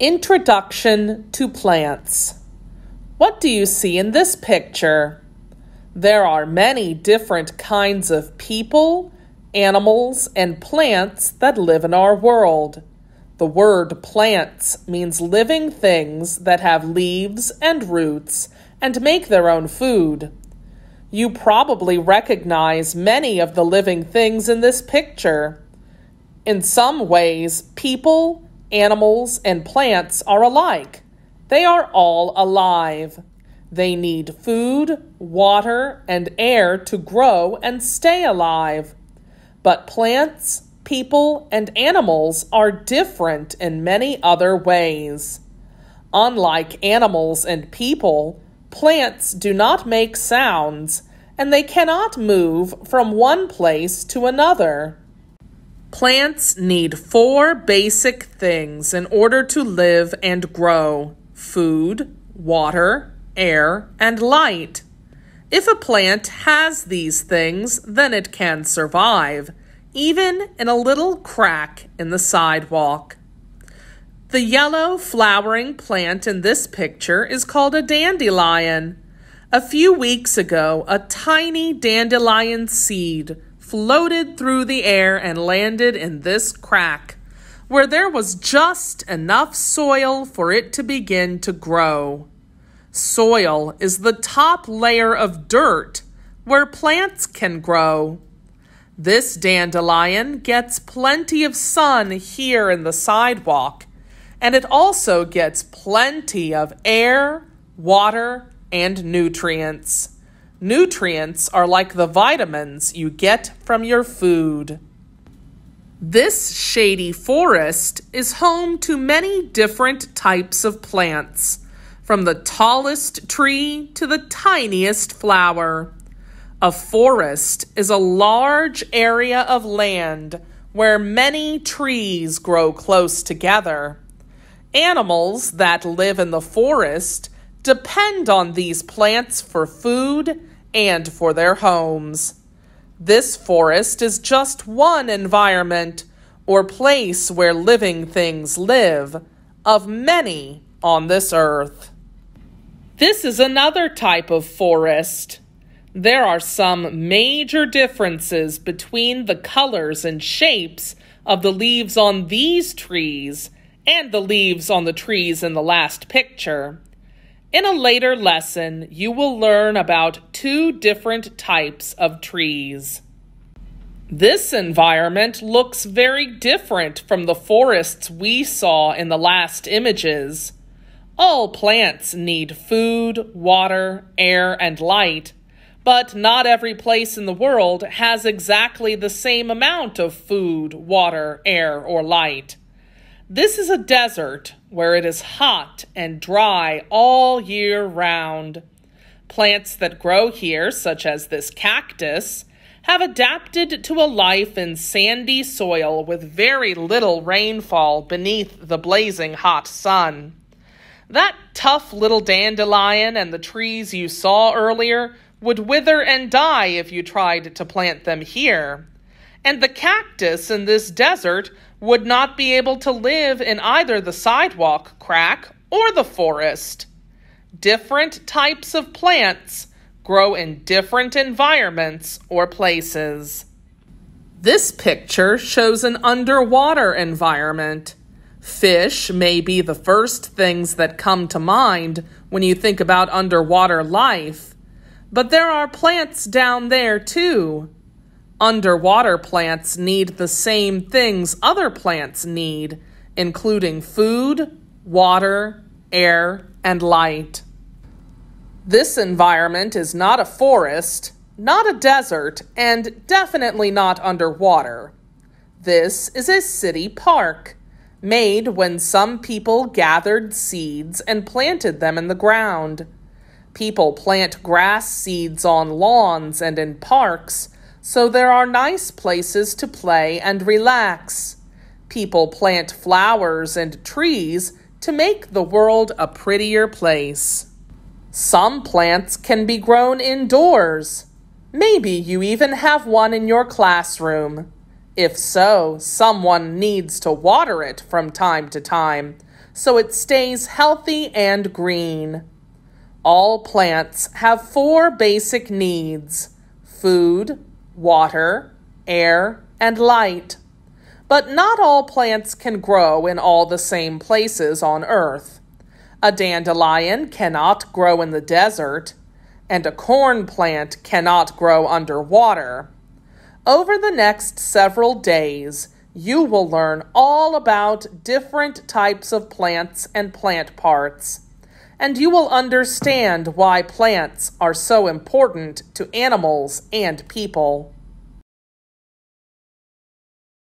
Introduction to Plants. What do you see in this picture? There are many different kinds of people, animals, and plants that live in our world. The word plants means living things that have leaves and roots and make their own food. You probably recognize many of the living things in this picture. In some ways, people, animals, and plants are alike. They are all alive. They need food, water, and air to grow and stay alive. But plants, people, and animals are different in many other ways. Unlike animals and people, plants do not make sounds and they cannot move from one place to another. Plants need four basic things in order to live and grow food, water, air, and light. If a plant has these things, then it can survive, even in a little crack in the sidewalk. The yellow flowering plant in this picture is called a dandelion. A few weeks ago, a tiny dandelion seed floated through the air and landed in this crack, where there was just enough soil for it to begin to grow. Soil is the top layer of dirt where plants can grow. This dandelion gets plenty of sun here in the sidewalk, and it also gets plenty of air, water, and nutrients. Nutrients are like the vitamins you get from your food. This shady forest is home to many different types of plants, from the tallest tree to the tiniest flower. A forest is a large area of land where many trees grow close together. Animals that live in the forest depend on these plants for food and for their homes. This forest is just one environment or place where living things live, of many on this earth. This is another type of forest. There are some major differences between the colors and shapes of the leaves on these trees and the leaves on the trees in the last picture. In a later lesson, you will learn about two different types of trees. This environment looks very different from the forests we saw in the last images. All plants need food, water, air, and light, but not every place in the world has exactly the same amount of food, water, air, or light. This is a desert where it is hot and dry all year round. Plants that grow here, such as this cactus, have adapted to a life in sandy soil with very little rainfall beneath the blazing hot sun. That tough little dandelion and the trees you saw earlier would wither and die if you tried to plant them here. And the cactus in this desert would not be able to live in either the sidewalk crack or the forest. Different types of plants grow in different environments or places. This picture shows an underwater environment. Fish may be the first things that come to mind when you think about underwater life, but there are plants down there too. Underwater plants need the same things other plants need, including food, water, air, and light. This environment is not a forest, not a desert, and definitely not underwater. This is a city park, made when some people gathered seeds and planted them in the ground. People plant grass seeds on lawns and in parks so there are nice places to play and relax. People plant flowers and trees to make the world a prettier place. Some plants can be grown indoors. Maybe you even have one in your classroom. If so, someone needs to water it from time to time so it stays healthy and green. All plants have four basic needs food, water, air, and light. But not all plants can grow in all the same places on Earth. A dandelion cannot grow in the desert, and a corn plant cannot grow underwater. Over the next several days, you will learn all about different types of plants and plant parts, and you will understand why plants are so important to animals and people.